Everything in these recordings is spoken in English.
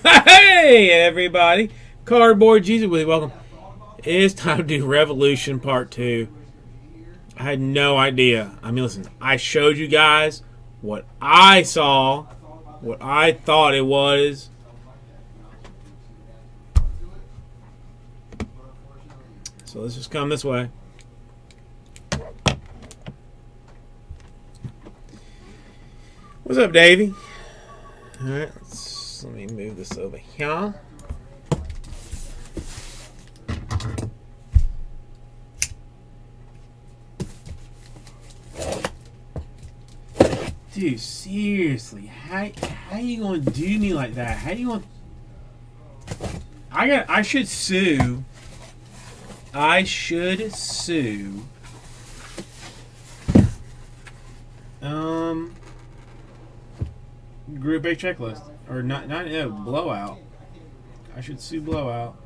Hey, everybody. Cardboard Jesus with you. Welcome. It's time to do Revolution Part 2. I had no idea. I mean, listen, I showed you guys what I saw, what I thought it was. So let's just come this way. What's up, Davey? All right, let me move this over here. Dude, seriously, how how you gonna do me like that? How you gonna? I got. I should sue. I should sue. Um. Group A checklist or not? Not no blowout. I should sue blowout.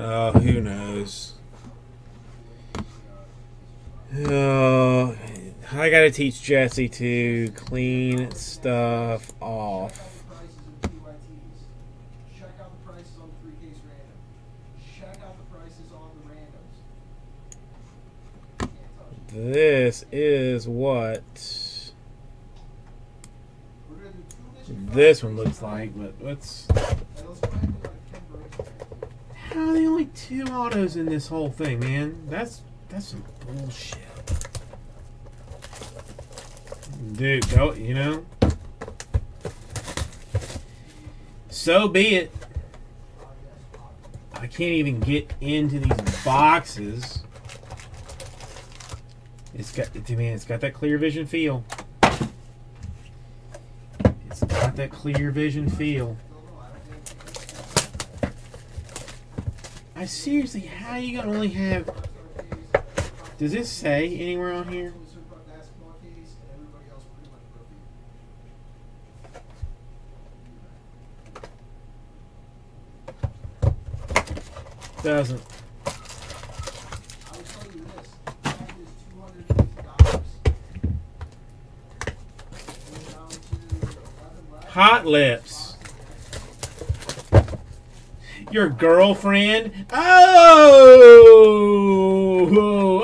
Oh, who knows? Oh, I gotta teach Jesse to clean stuff off. Check out the prices on the three case random. Check out the prices on the randoms. Can't touch it. This is what We're gonna do two edition this one looks like, but let's. and let's go ahead and go to Ken Burns. How are there only two autos in this whole thing, man? That's that's some bullshit. Dude, go, you know? So be it. I can't even get into these boxes. It's got, man, it's got that clear vision feel. It's got that clear vision feel. I seriously, how you gonna only have? Does this say anywhere on here? Wizard Buck basketball case, and everybody else pretty much broke even. Doesn't. I will tell you this. That is two hundred and fifty dollars. down to eleven Hot lips. Your girlfriend? Oh! Oh!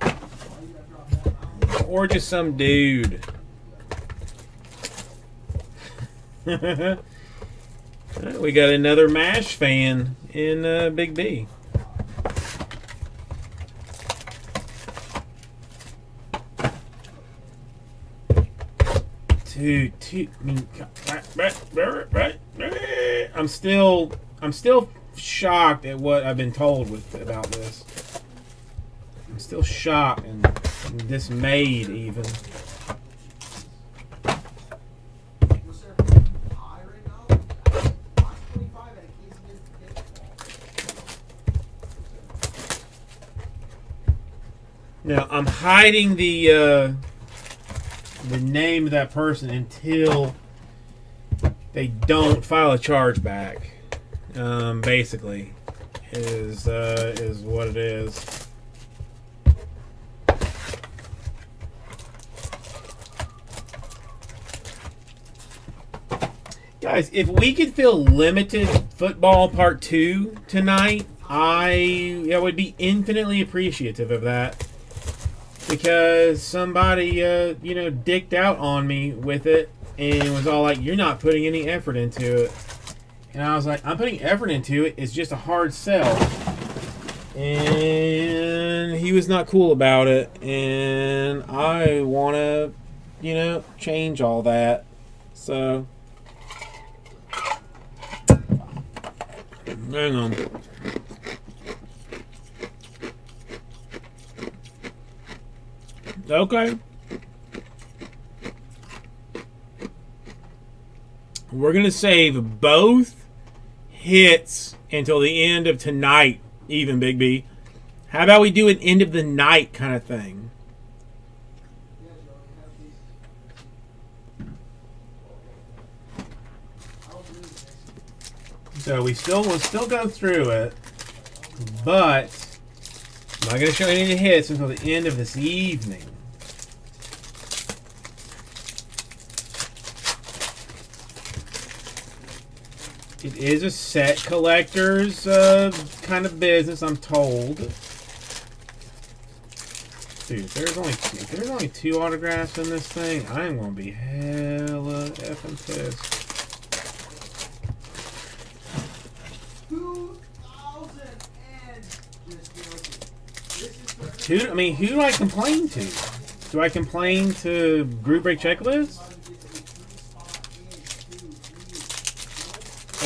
Oh! Or just some dude. we got another MASH fan in uh, Big B. I mean, I'm still, I'm still shocked at what I've been told with about this. I'm still shocked and dismayed, even. What's there for high right now? Box 25 at a case against the Now I'm hiding the uh, the name of that person until they don't file a charge back. Um, basically, is uh, is what it is. Guys, if we could fill limited football part two tonight, I, I would be infinitely appreciative of that because somebody uh, you know dicked out on me with it and was all like you're not putting any effort into it. And i was like i'm putting effort into it. It's just a hard sell. And he was not cool about it. And i want to you know change all that. So hang on Okay. We're going to save both hits until the end of tonight, even Big B. How about we do an end of the night kind of thing? So we still will still go through it, but I'm not going to show any of the hits until the end of this evening. It is a set collector's uh, kind of business, I'm told. Dude, there's only two, there's only two autographs in this thing, I'm gonna be hella effing pissed. Who? I mean, who do I complain to? Do I complain to Group Break Checklist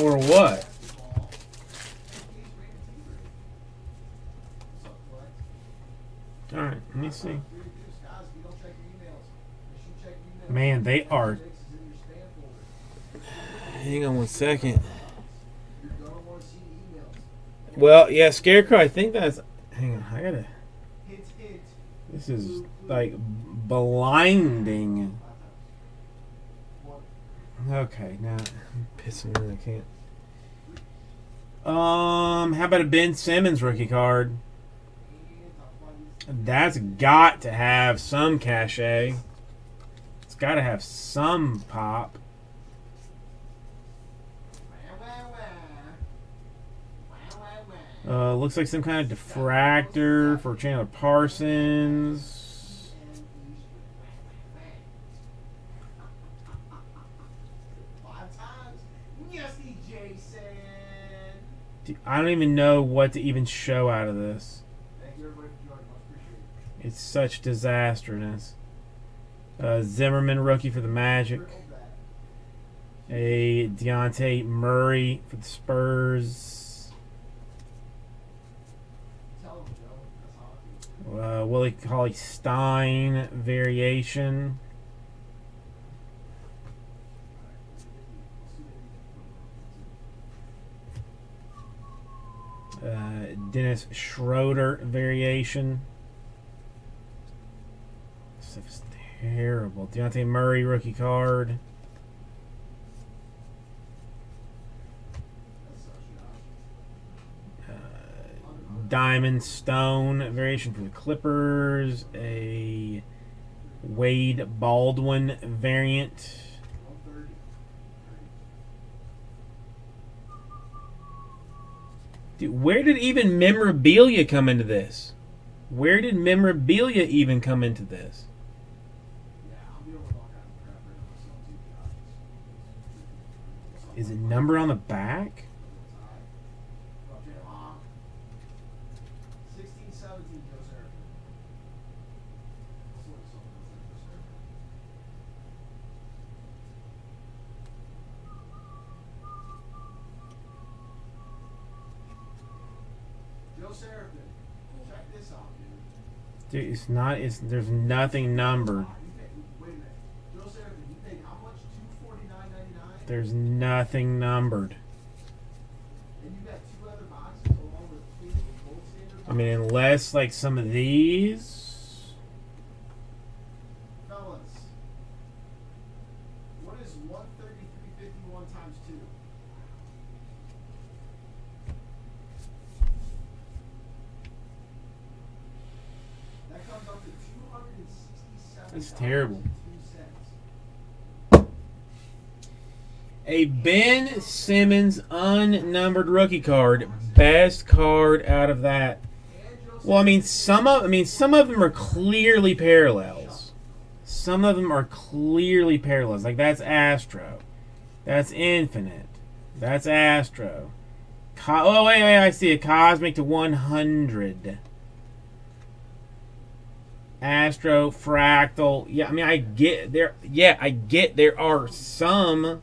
or what? All right, let me see. Man, they are. Hang on one second. Well, yeah, Scarecrow. I think that's. Hang on, I gotta. This is like blinding. Okay, now I'm pissing me. I can't. Um, how about a Ben Simmons rookie card? That's got to have some cachet. It's got to have some pop. Uh, looks like some kind of diffractor for Chandler Parsons. Five times. Yes, Jason. Dude, I don't even know what to even show out of this. Thank you, everybody, for joining. Much appreciated. It's such disasterness. Uh, Zimmerman rookie for the Magic. A Dejounte Murray for the Spurs. Tell them, Joe. That's how I feel. Uh, Willie Cauley Stein variation. Uh, Dennis Schroeder variation. This stuff is terrible. Dejounte Murray rookie card. Uh, Diamond Stone variation for the Clippers. A Wade Baldwin variant. 130. Dude, where did even memorabilia come into this? Where did memorabilia even come into this? Is it number on the back? Okay, uh, 16, 17, Joe Serafin. Let's look at something else like Joe Serafin. Joe Serafin, check this out, dude. It's not. It's there's nothing numbered. Wow, you paid, wait a minute. Joe Serafin, you paid how much? Two forty nine ninety nine. There's nothing numbered. And you got two other boxes along with two gold standard. I mean, unless like some of these. Fellas, what is 133.51 times 2? That comes up to 267 That's terrible. cents. A Ben Simmons unnumbered rookie card. Best card out of that. Well, I mean, some of I mean some of them are clearly parallels. Some of them are clearly parallels. Like that's Astro, that's Infinite, that's Astro. Co- oh wait, wait, I see a Cosmic to 100. Astro, Fractal. Yeah, I mean, I get there. Yeah, I get there are some,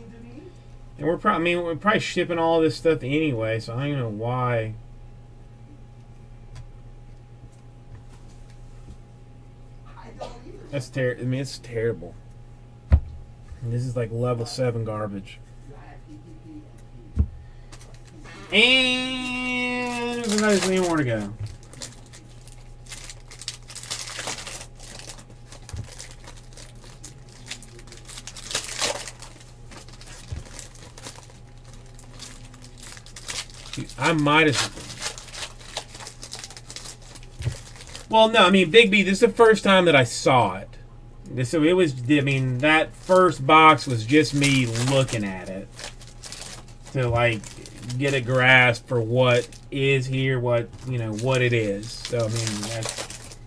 and And we're probably, I mean, we're probably shipping all this stuff anyway, so I don't know why. I don't either. That's terrible. I mean, it's terrible. This is like level seven garbage. And. And there's another more to go. I might as Well, no, I mean, Big B. This is the first time that I saw it. So it was. I mean, that first box was just me looking at it to like get a grasp for what is here, what you know, what it is. So I mean, that's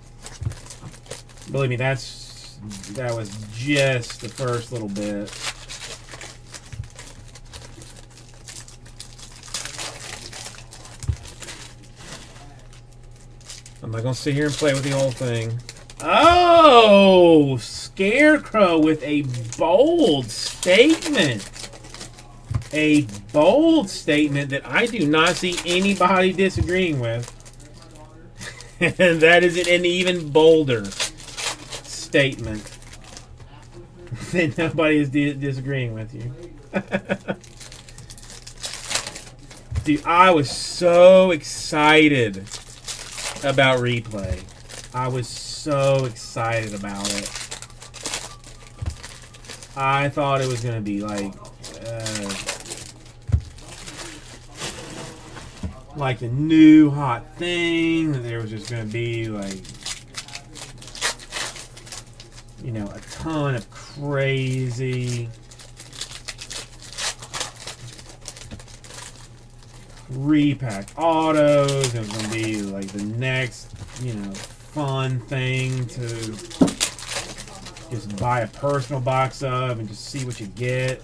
believe me, that's that was just the first little bit. I'm not gonna sit here and play with the whole thing. Oh, Scarecrow with a bold statement a bold statement that I do not see anybody disagreeing with. and that is an even bolder statement that nobody is di- disagreeing with you. Dude, I was so excited about replay. I was so excited about it. I thought it was going to be like. Uh, like the new hot thing that there was just going to be like you know a ton of crazy repack autos it was to be like the next you know fun thing to just buy a personal box of and just see what you get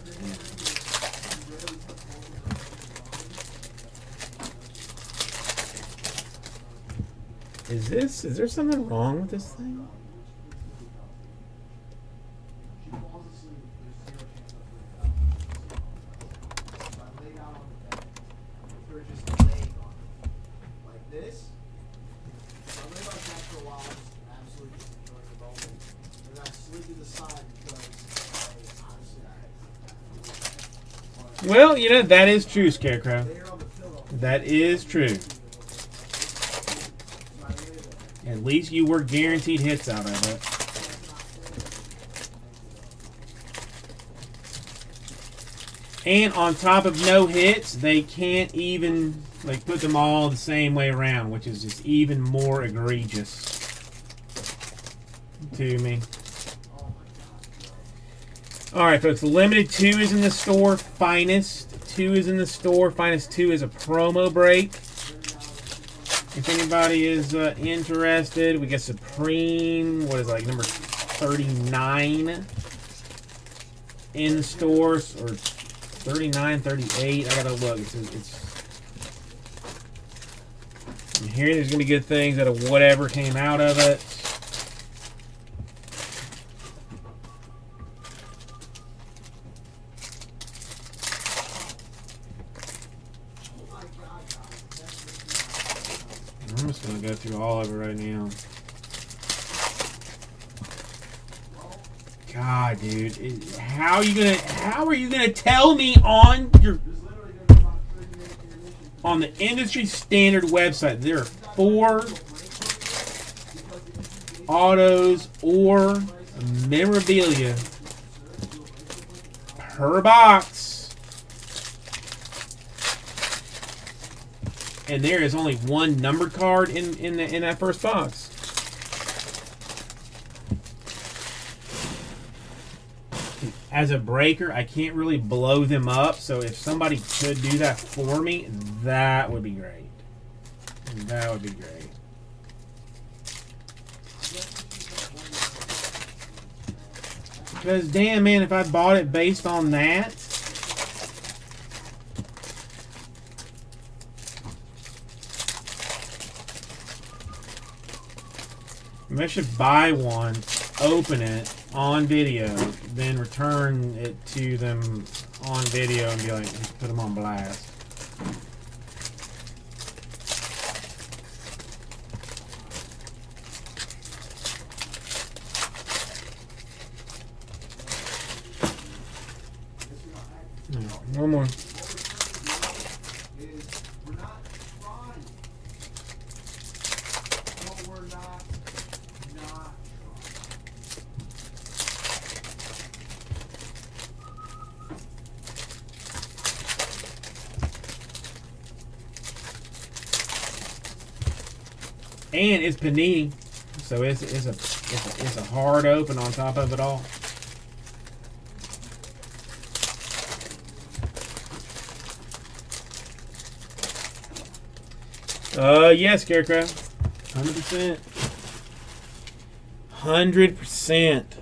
Is this? Is there something wrong with this thing? She falls asleep, there's zero chance of her dying. So I laid out on the bed. Her just laying on it. Like this. So I laid on the bed for a while, just absolutely just enjoying the moment. And then I slid to the side because I honestly I Well, you know that is true, Scarecrow. That is true. At least you were guaranteed hits out of it. And on top of no hits, they can't even like put them all the same way around, which is just even more egregious to me. All right, folks. Limited two is in the store. Finest two is in the store. Finest two is a promo break. If anybody is uh, interested, we got Supreme. What is it, like number thirty-nine in the stores, or 39, 38. I gotta look. It's, it's I'm hearing there's gonna be good things out of whatever came out of it. I'm just gonna go through all of it right now. God, dude, it- how are you gonna? How are you gonna tell me on your There's literally gonna be about 30 minutes intermission. on the industry standard website there are four autos or memorabilia per box, and there is only one numbered card in in the, in that first box. As a breaker, I can't really blow them up, so if somebody could do that for me, that would be great. That would be great. Because damn man, if I bought it based on that, I should buy one, open it on video, then return it to them on video and be like, put them on blast. No, One more. is we're not trying. No, we're not not trying. And it's panini, so it's it's a it's a, it's a hard open on top of it all. Uh, yeah, Scarecrow, hundred percent, hundred percent.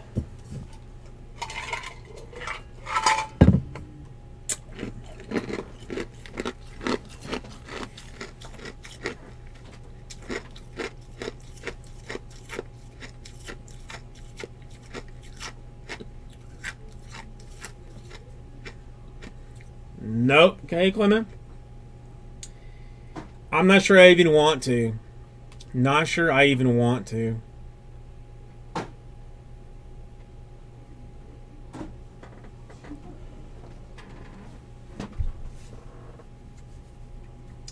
Clement. I'm not sure I even want to. Not sure I even want to.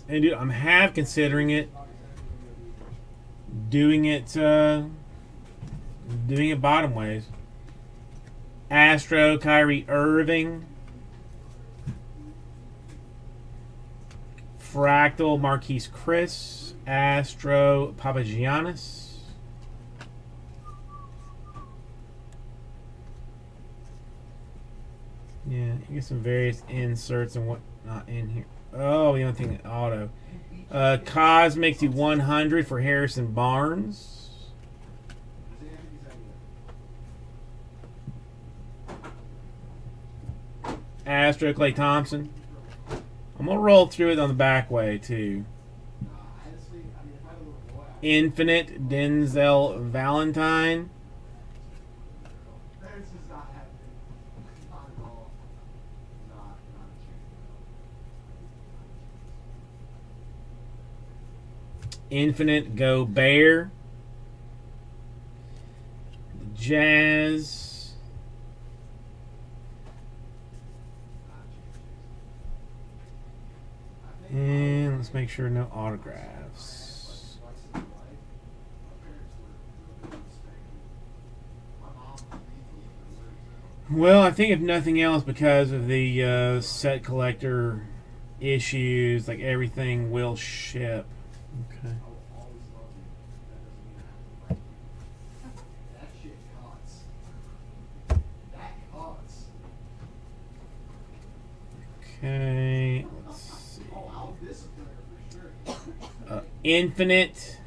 And dude, I'm half considering it. Doing it uh doing it bottom ways. Astro Kyrie Irving. Fractal Marquese Chriss, Astro Papagiannis. Yeah, you get some various inserts and whatnot in here. Oh, the only thing auto. Uh, Cosmic to 100 for Harrison Barnes. Astro Klay Thompson. I'm gonna roll through it on the back way too. Infinite Denzel Valentine. Infinite Gobert. Jazz. Not a chance. I think And let's make sure no autographs. Well, I think if nothing else, because of the uh, set collector issues, like everything will ship. Okay. I will always love you. That doesn't mean I have to like you. That shit cuts. That cuts. Okay. Let's see. Oh, I'll discipline her for sure. Uh, Infinite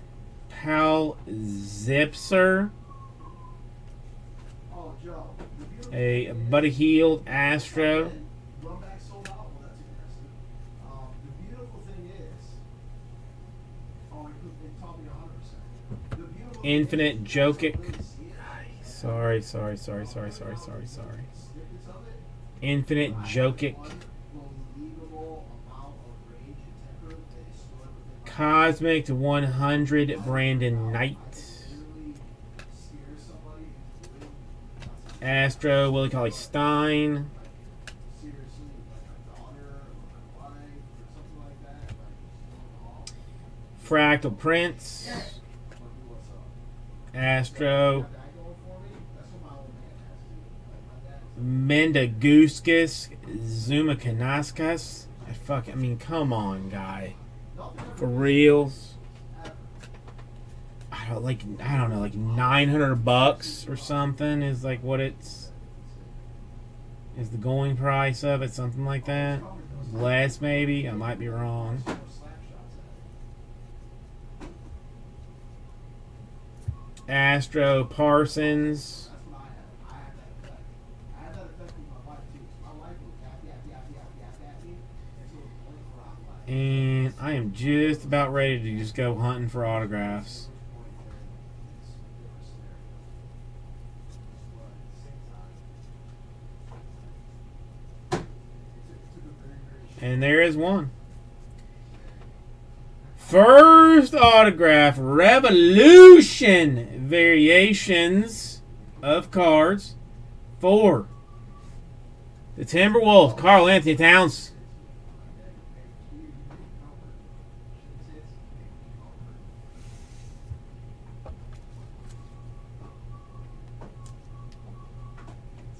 Paul Zipser. A Buddy Hield Astro. Run back sold out. Well, that's interesting. The beautiful thing is, it, it taught me 100%. The beautiful thing Infinite Jokic. Sorry, sorry, sorry, sorry, sorry, sorry, sorry. Infinite Jokic. Cosmic to 100 Brandon Knight. Astro Willie Cauley Stein. Fractal Prince. Astro. Got that going for me? That's what my old man has to do. Like, my dad is Mendaguskus Zuma Kanaskas. I fuck I mean come on guy. For ever. I don't like I don't know, like nine hundred bucks or something is like what it's is the going price of it, something like that. Less maybe, I might be wrong. Astro Parsons. That's what I had. I had that effect. I had that effect with my wife too. My wife would yap, yap, yap, yap, yap at me until the point where I'm like, And I am just about ready to just go hunting for autographs. And there is one. First autograph Revolution variations of cards for the Timberwolves, Karl-Anthony Towns.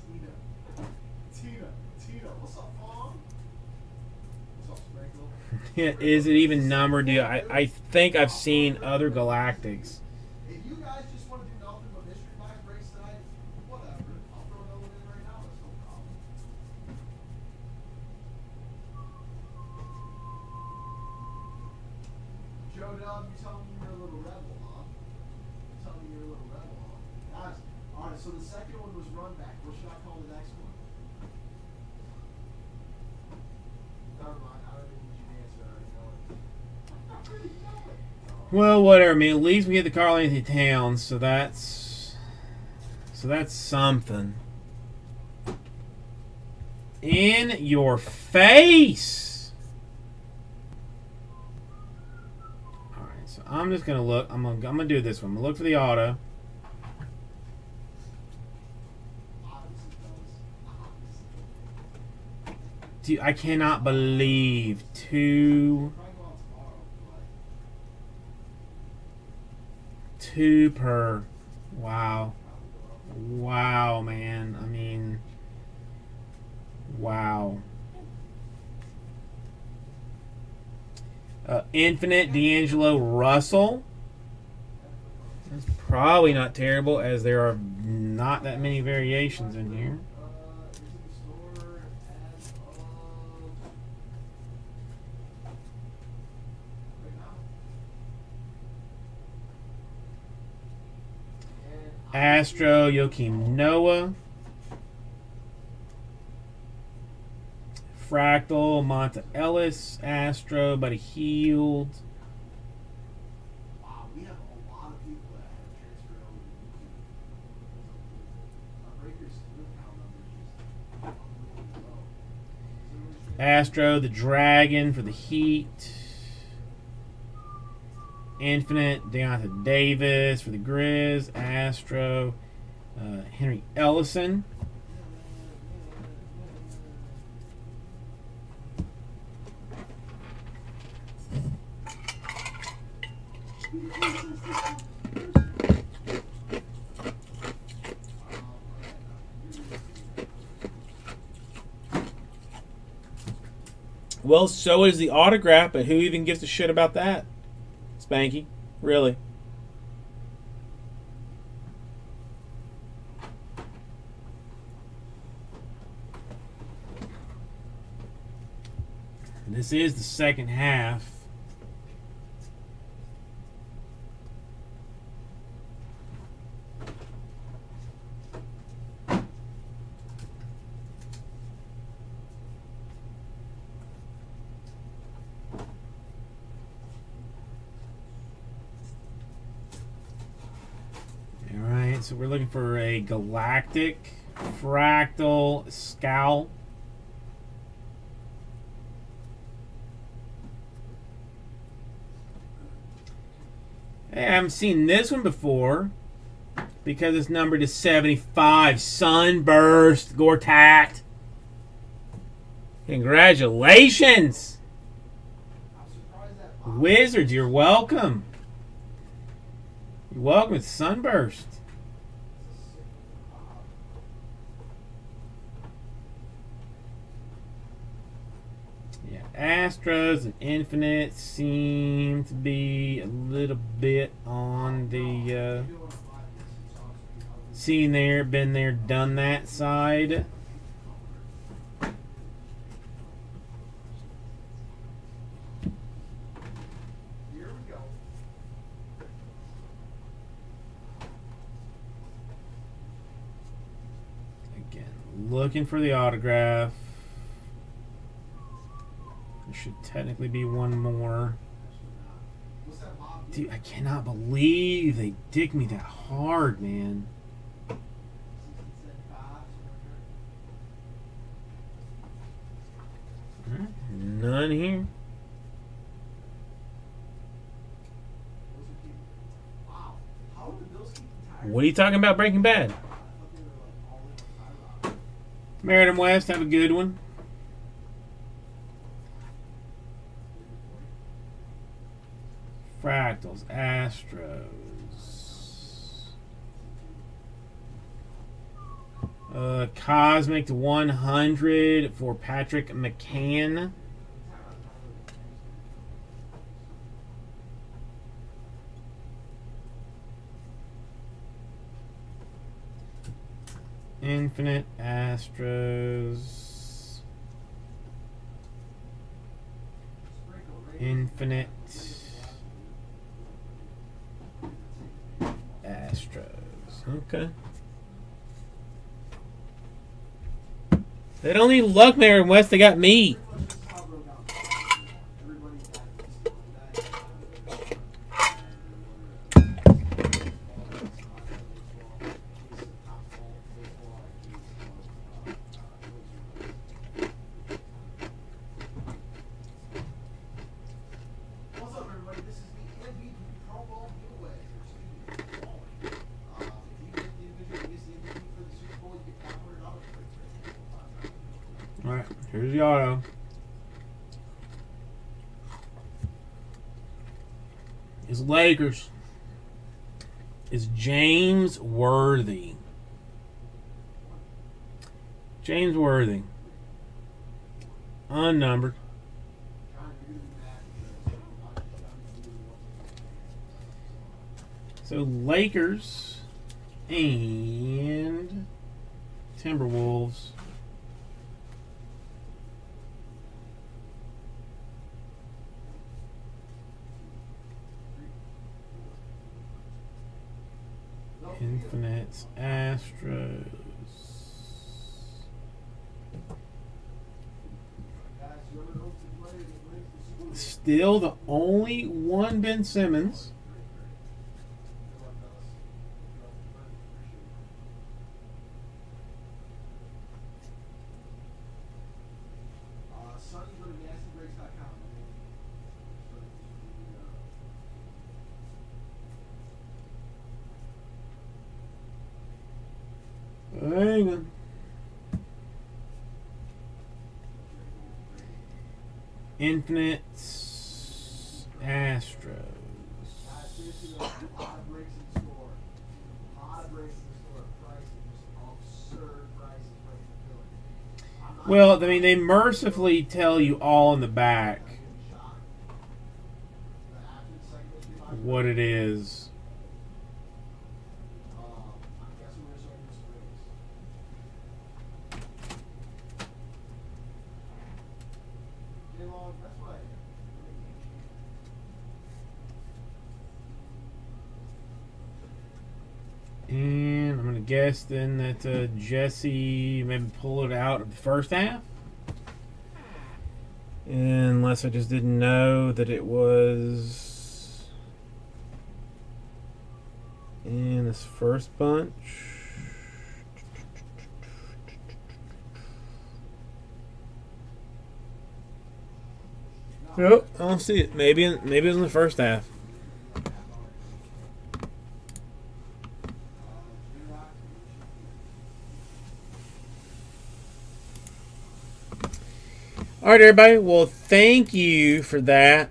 Tina. Tina. Tina. What's up, Mom? What's up, Sprinkle? Is it even numbered? Do I, I think I've seen other Galactics. If you guys just want to do nothing but mystery box breaks tonight, whatever. I'll throw another one in right now. That's no problem. Joe Dub, you telling me you're a little rebel, huh? You telling me you're a little rebel, huh? Guys, all right. So the second one was run back. What should I call the next one? Never mind. I don't even need you to answer. I already know it. I already know it. Well, whatever. I mean, at least we get the Karl-Anthony Towns, so that's so that's something. In your face. All right, so I'm just gonna look. I'm gonna I'm gonna do this one. I'm gonna look for the auto. Dude, I cannot believe two Probably go out tomorrow, but two per. Wow. Wow, man. I mean, wow. Uh, Infinite D'Angelo Russell. That's probably not terrible, as there are not that many variations in here. Uh, is it the store as of right now? And I- Astro Joakim Noah. Fractal Monta Ellis. Astro Buddy Hield. Wow, we have a lot of people that have transferred over to YouTube. Our breakers flip count numbers just unbelievably low. So everyone's transferring- Astro the Dragon for the Heat. Infinite Deyonta Davis for the Grizz. Astro uh, Henry Ellenson. Well, so is the autograph, but who even gives a shit about that? Spanky, really? This is the second half. All right, so we're looking for a galactic fractal scowl. Hey, I haven't seen this one before because it's numbered to 75. Sunburst Gortat. Congratulations, Wizards. You're welcome. You're welcome. Sunburst. Yeah, Astros and Infinite seem to be a little bit on the uh, seen there, been there, done that side. Again, looking for the autograph technically be one more. Dude, I cannot believe they dig me that hard, man. None here. What are you talking about, Breaking Bad? Meredith West, have a good one. Fractals, Astros. Uh, Cosmic to 100 for Patrick McCann. Infinite Astros. Infinite Astros. Okay. They don't need luck there West. They got me. What's up, everybody? This is the MVP Pro Bowl giveaway. Excuse me, calling. Uh, if you get the individual who gets the MVP for the Super Bowl, you get $500 for it. The. It's Lakers. It's James Worthy. James Worthy. Unnumbered. So Lakers and Timberwolves. Infinite Astros. Guys, whoever knows the player that wins the Super Bowl. Still the only one Ben Simmons. Good luck, fellas. Good luck, everybody. Appreciate it. Uh, Sonny, go to NastyBreaks.com. So, uh, Hang on. Infinite Astros. Guys, seriously, though, a lot of breaks in the store. A lot of breaks in the store. Prices, just absurd prices right in the building. I'm not Well, I mean, they mercifully tell you all in the back what it is. And I'm going to guess then that uh, Jesse maybe pull it out of the first half. Unless I just didn't know that it was in this first bunch. Nope, I don't see it. Maybe, maybe it was in the first half. All right, everybody. Well, thank you for that.